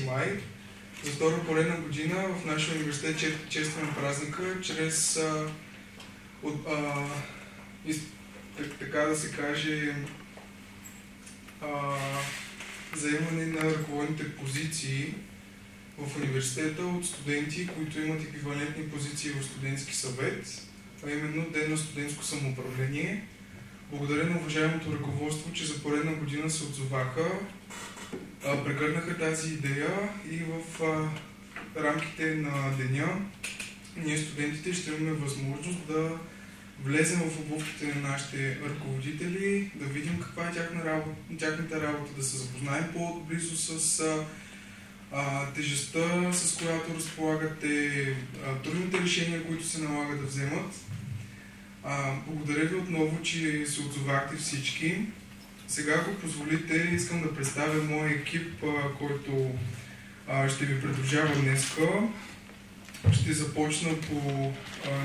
всички! Ден на Европа, 9 май. За втора поредна година в нашия университет честваме празника чрез а, от, а, из, така да се каже а, заемане на ръководните позиции в университета от студенти, които имат еквивалентни позиции в студентски съвет, а именно Ден на студентско самоуправление. Благодаря на уважаемото ръководство, че за поредна година се отзоваха, прегърнаха тази идея и в рамките на деня ние студентите ще имаме възможност да влезем в обувките на нашите ръководители, да видим каква е тяхна работа, тяхната работа, да се запознаем по-близо с а, тежестта, с която разполагате, а, трудните решения, които се налага да вземат. А, благодаря ви отново, че се отзовахте всички. Сега, ако позволите, искам да представя моя екип, който ще ви придружава днеска. Ще започна по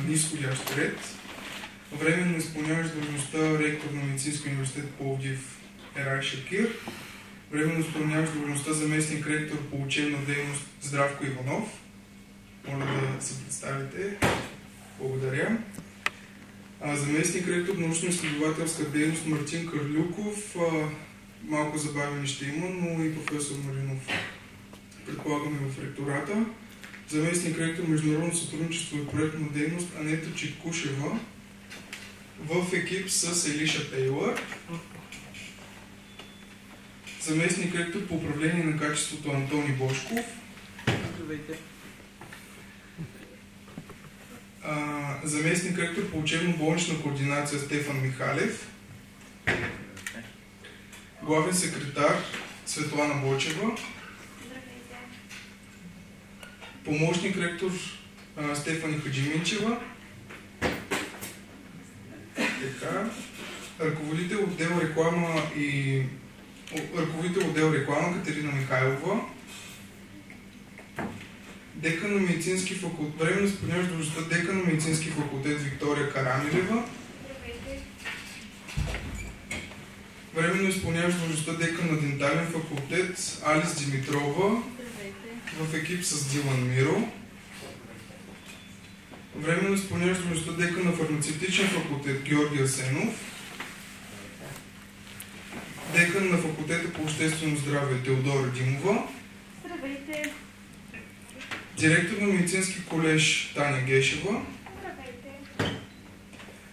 нисходящ ред. Временно изпълняващ длъжността ректор на Медицинския университет Пловдив Ерай Шакир. Временно изпълняващ длъжността заместник ректор по учебна дейност Здравко Иванов. Моля да се представите. Благодаря. Заместник ректор научно-изследователска дейност Мартин Карлюков. малко забавяне ще има, но и професор Маринов предполагаме в ректората. Заместник ректор Международно сътрудничество и проектна дейност Анета Читкушева в екип с Елиша Тейлър, заместник ректор по управление на качеството Антони Бошков, Здравейте. Заместник ректор по учебно-болнична координация Стефан Михалев, главен секретар Светлана Бочева, помощник ректор Стефани Хаджиминчева, така. Ръководител отдел реклама и ръководител отдел реклама Катерина Михайлова. Дека на медицински факултет, временно изпълняващ длъжността дека на медицински факултет Виктория Карамилева. Временно изпълняващ длъжността дека на дентален факултет Алис Димитрова. В екип с Дилан Миро временно изпълняващ длъжността дека на фармацевтичен факултет Георги Асенов, декан на факултета по обществено здраве Теодора Димова, Здравейте! Директор на медицински колеж Таня Гешева, Здравейте!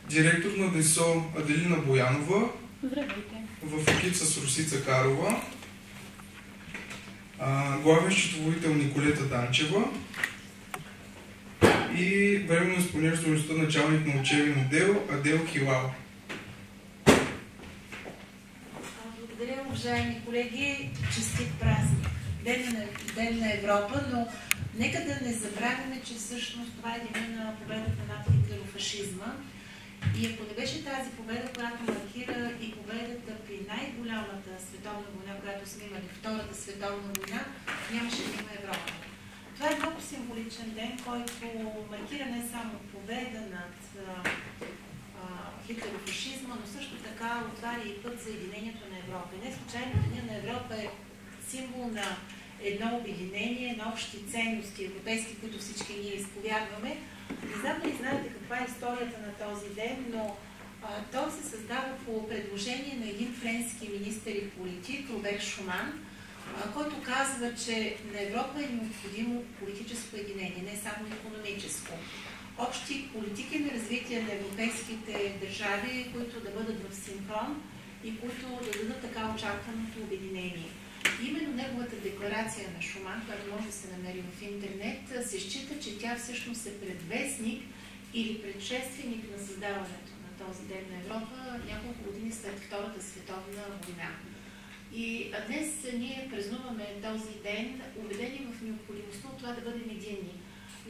директор на ДЕСО Аделина Боянова, Здравейте! в екип с Русица Карова, главен счетоводител Николета Данчева, и временно изпълняващ длъжността началник на учебен отдел Адел Хилал. Благодаря, уважаеми колеги. Честит празник. Ден на, Ден на Европа, но нека да не забравяме, че всъщност това е деня на победата над хитлерофашизма. И ако не беше тази победа, която маркира и победата при най-голямата световна война, която сме имали, Втората световна война, нямаше да има Европа. Това е много символичен ден, който маркира не само победа над хитлерофашизма, но също така отваря и път за единението на Европа. И не случайно Деня на Европа е символ на едно обединение, на общи ценности европейски, които всички ние изповядваме. Не знам дали знаете каква е историята на този ден, но а, той се създава по предложение на един френски министър и политик, Робер Шуман, който казва, че на Европа е необходимо политическо единение, не само економическо. Общи политики на развитие на европейските държави, които да бъдат в синхрон и които да дадат така очакваното обединение. Именно неговата декларация на Шуман, която може да се намери в интернет, се счита, че тя всъщност е предвестник или предшественик на създаването на този ден на Европа няколко години след Втората световна война. И днес ние празнуваме този ден, убедени в необходимостта от това да бъдем единни.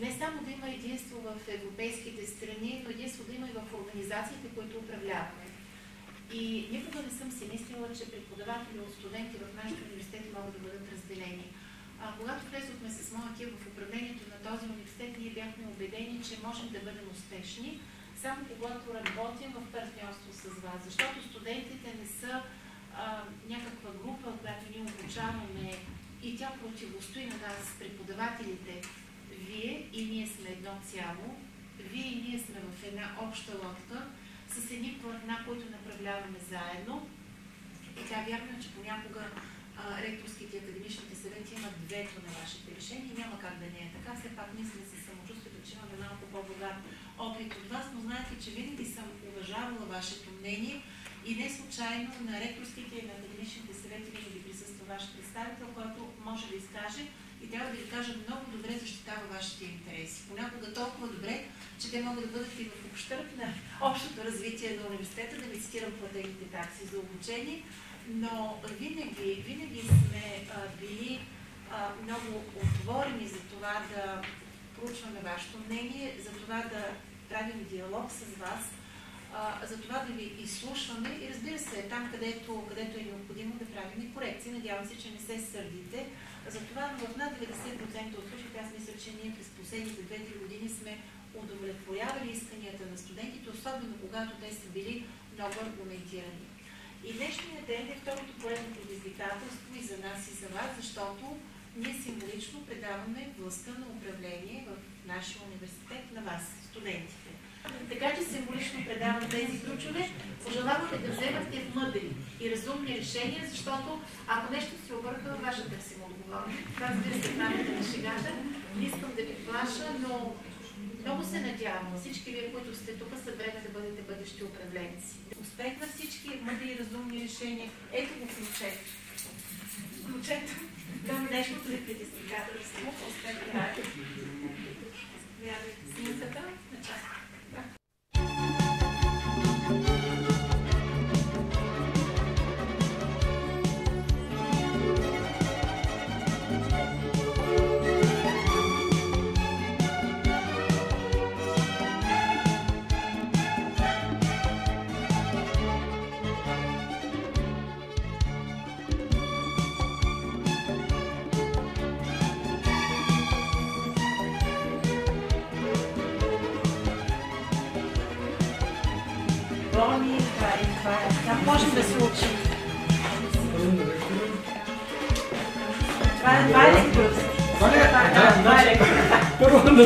Не само да има единство в европейските страни, но единство да има и в организациите, които управляваме. И никога не съм си мислила, че преподаватели от студенти в нашите университети могат да бъдат разделени. А, когато влезохме с моя екип в управлението на този университет, ние бяхме убедени, че можем да бъдем успешни, само когато работим в партньорство с вас. Защото студентите не са а, някаква група, която ние обучаваме и тя противостои на нас, преподавателите, вие и ние сме едно цяло, вие и ние сме в една обща лодка с едни платна, които направляваме заедно. И тя вярвам, че понякога а, ректорските и академичните съвети имат двето на вашите решения. Няма как да не е така. Все пак сме се самочувствието, че имаме малко по-богат опит от вас, но знаете, че винаги съм уважавала вашето мнение и не случайно на ректорските и на академичните съвети винаги присъства ваш представител, който може да изкаже и трябва да ви кажа много добре защитава вашите интереси. Понякога толкова добре, че те могат да бъдат и в общърп на общото развитие на университета, да ви цитирам платените такси за обучение, но винаги, винаги сме а, били а, много отворени за това да проучваме вашето мнение, за това да правим диалог с вас, а, за това да ви изслушваме и разбира се, там където, където е необходимо да правим и корекции. Надявам се, че не се сърдите. Затова в над 90% от случаите аз мисля, че ние през последните 2-3 години сме удовлетворявали исканията на студентите, особено когато те са били много аргументирани. И днешният ден е второто поредно предизвикателство и за нас и за вас, защото ние символично предаваме властта на управление в нашия университет на вас, студентите. Така че символично предавам тези ключове. Пожелавам ви да вземате мъдри и разумни решения, защото ако нещо се обърка, ваша търсим отговорност. Това се в рамките на шегата. Искам да ви плаша, но много се надявам всички вие, които сте тук, са да бъдете бъдещи управленци. Успех на всички мъдри и разумни решения. Ето го ключето. Ключето към днешното ви предизвикателство. Успех да Вярвайте снимката на част.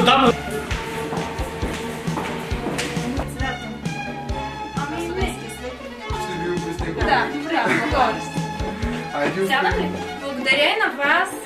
Дам. Председател. Ами, не. Студентски съвет. Ще ви обясня. Да, добре, готови. Айде, Сядаме. успех. Благодаря и на вас.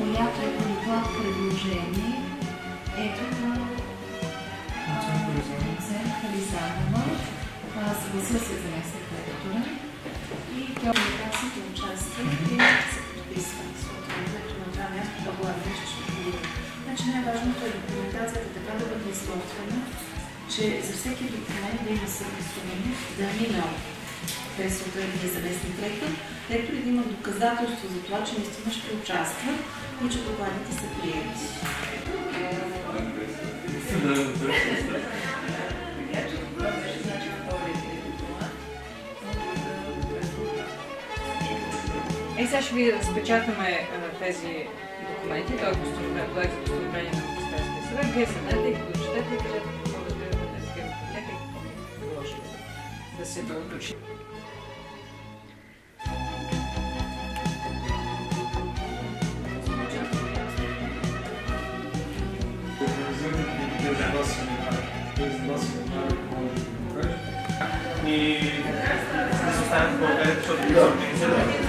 Която е доклад предложение ето на доцент Хализанова, а, съглася се заместник ректора и тя прекрасното участие и се подписва съответно на това място, да видим. Значи най-важното е документацията бъде изготвена, че за всеки документ да има съгласуваност, да е минал през съответния заместник ректор, ректор да има доказателство за това, че наистина ще участва и че докладите са приети. Е, сега ще ви разпечатаме тези документи, това е постановление, проект за постановление на Министерския съвет. Вие седнете и го четете и кажете какво разбирате от тези библиотека и какво ви приложи да се доуточи. И да се останат в България, защото не са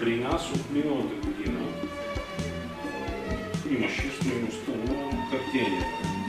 При нас от миналата година имаше стоеността на хартиения вариант.